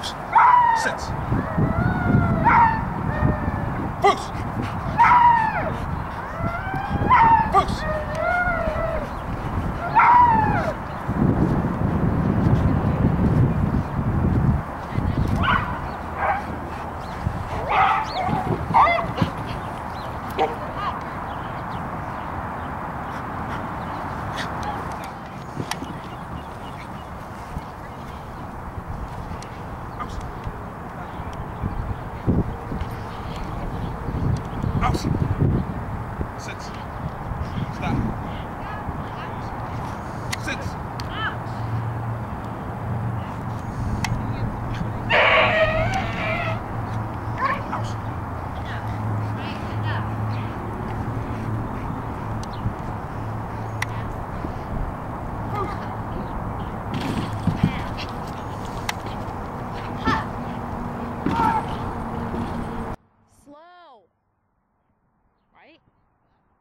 House. Sitz.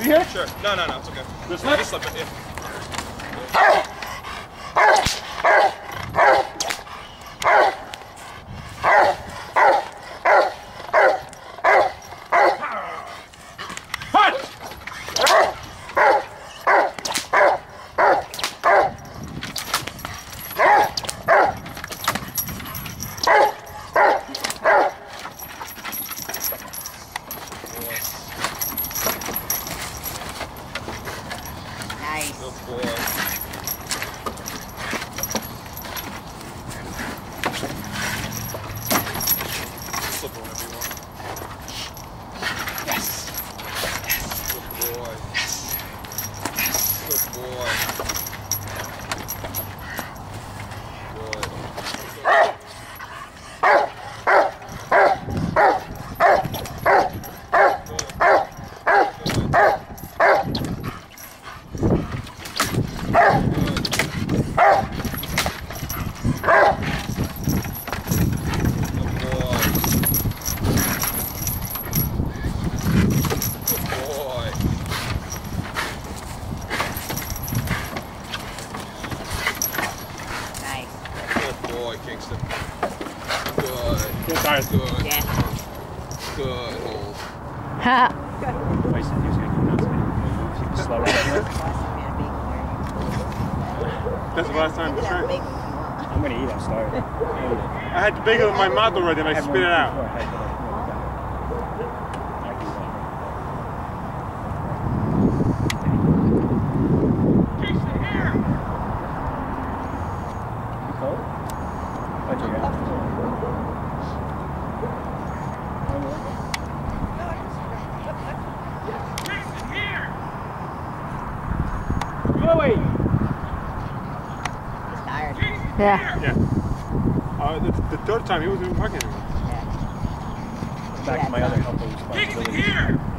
You here? Sure. No, no, no, it's okay. Slip? Just slip it, yeah. Nice. Good boy. Slip it whenever you want. Yes. Good boy. Good boy. Good. Good boy. Good boy. Nice. Good boy, Kingston. Good. Good tires. Good. Yeah. Good hold. Ha. I said he was gonna go nuts, man. You can slow down. That's the last time. That's That right. big one. I'm gonna eat. I'm starving. I had the bagel in my mouth already and I spit it out. He's tired. Yeah. Yeah. Uh, the, the third time he wasn't even talking anymore. Back to my other helpful responsibility. Now